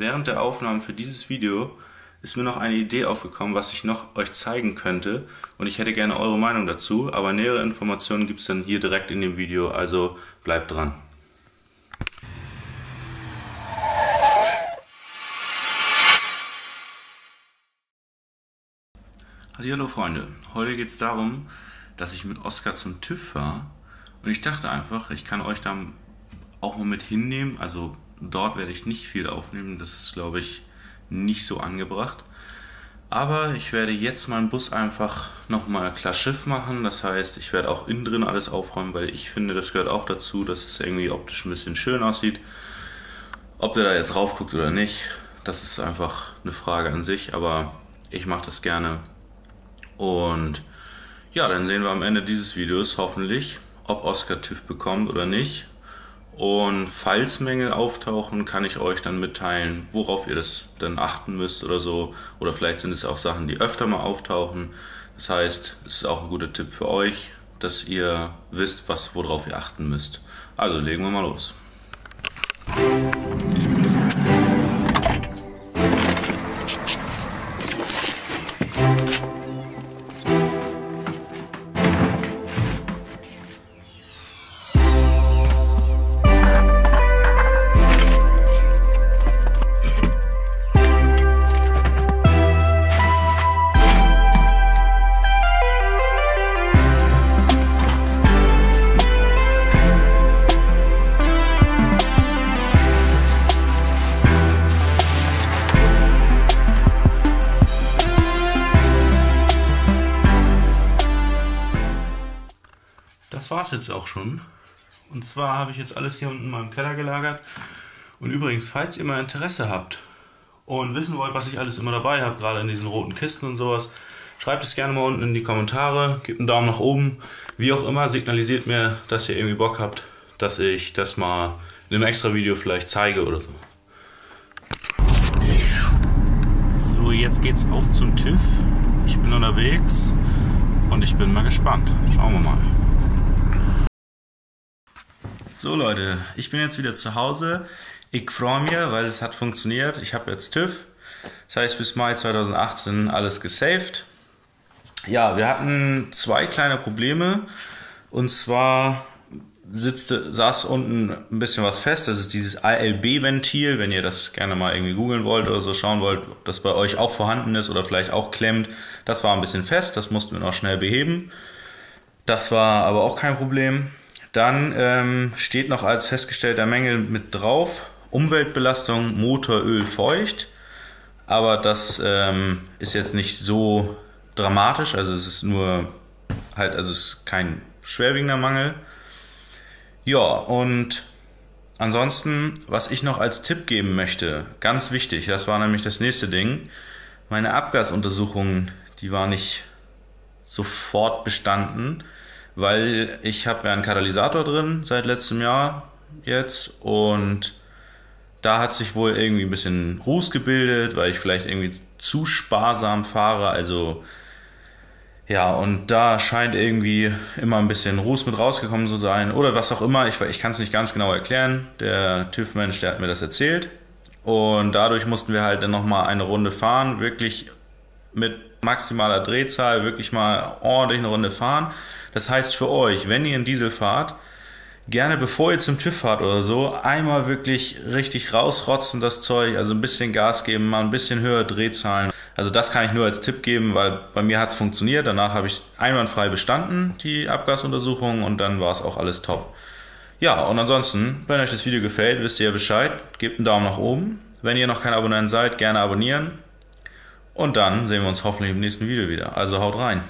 Während der Aufnahmen für dieses Video ist mir noch eine Idee aufgekommen, was ich noch euch zeigen könnte und ich hätte gerne eure Meinung dazu, aber nähere Informationen gibt es dann hier direkt in dem Video, also bleibt dran. Hallo Freunde, heute geht es darum, dass ich mit Oskar zum TÜV fahre und ich dachte einfach, ich kann euch da auch mal mit hinnehmen, also dort werde ich nicht viel aufnehmen, das ist glaube ich nicht so angebracht. Aber ich werde jetzt meinen Bus einfach nochmal klar Schiff machen. Das heißt, ich werde auch innen drin alles aufräumen, weil ich finde, das gehört auch dazu, dass es irgendwie optisch ein bisschen schön aussieht. Ob der da jetzt drauf guckt oder nicht, das ist einfach eine Frage an sich. Aber ich mache das gerne. Und ja, dann sehen wir am Ende dieses Videos hoffentlich, ob Oscar TÜV bekommt oder nicht. Und falls Mängel auftauchen, kann ich euch dann mitteilen, worauf ihr das dann achten müsst oder so. Oder vielleicht sind es auch Sachen, die öfter mal auftauchen. Das heißt, es ist auch ein guter Tipp für euch, dass ihr wisst, was, worauf ihr achten müsst. Also legen wir mal los. Es jetzt auch schon. Und zwar habe ich jetzt alles hier unten in meinem Keller gelagert. Und übrigens, falls ihr mal Interesse habt und wissen wollt, was ich alles immer dabei habe, gerade in diesen roten Kisten und sowas, schreibt es gerne mal unten in die Kommentare, gebt einen Daumen nach oben. Wie auch immer, signalisiert mir, dass ihr irgendwie Bock habt, dass ich das mal in einem extra Video vielleicht zeige oder so. So, jetzt geht's auf zum TÜV. Ich bin unterwegs und ich bin mal gespannt. Schauen wir mal. So Leute, ich bin jetzt wieder zu Hause. Ich freue mich, weil es hat funktioniert. Ich habe jetzt TÜV. Das heißt, bis Mai 2018 alles gesaved. Ja, wir hatten zwei kleine Probleme. Und zwar sitzt, saß unten ein bisschen was fest. Das ist dieses ALB-Ventil. Wenn ihr das gerne mal irgendwie googeln wollt oder so, schauen wollt, ob das bei euch auch vorhanden ist oder vielleicht auch klemmt. Das war ein bisschen fest. Das mussten wir noch schnell beheben. Das war aber auch kein Problem. Dann ähm, steht noch als festgestellter Mängel mit drauf, Umweltbelastung, Motoröl feucht. Aber das ähm, ist jetzt nicht so dramatisch, also es ist nur halt, also es ist kein schwerwiegender Mangel. Ja, und ansonsten, was ich noch als Tipp geben möchte, ganz wichtig, das war nämlich das nächste Ding, meine Abgasuntersuchung, die war nicht sofort bestanden weil ich habe ja einen Katalysator drin seit letztem Jahr jetzt und da hat sich wohl irgendwie ein bisschen Ruß gebildet, weil ich vielleicht irgendwie zu sparsam fahre, also ja, und da scheint irgendwie immer ein bisschen Ruß mit rausgekommen zu sein oder was auch immer. Ich, ich kann es nicht ganz genau erklären. Der TÜV-Mensch, der hat mir das erzählt. Und dadurch mussten wir halt dann nochmal eine Runde fahren, wirklich mit maximaler Drehzahl, wirklich mal ordentlich eine Runde fahren. Das heißt für euch, wenn ihr in Diesel fahrt, gerne bevor ihr zum TÜV fahrt oder so, einmal wirklich richtig rausrotzen das Zeug, also ein bisschen Gas geben, mal ein bisschen höher Drehzahlen. Also das kann ich nur als Tipp geben, weil bei mir hat es funktioniert. Danach habe ich einwandfrei bestanden, die Abgasuntersuchung, und dann war es auch alles top. Ja, und ansonsten, wenn euch das Video gefällt, wisst ihr ja Bescheid. Gebt einen Daumen nach oben. Wenn ihr noch kein Abonnent seid, gerne abonnieren. Und dann sehen wir uns hoffentlich im nächsten Video wieder. Also haut rein.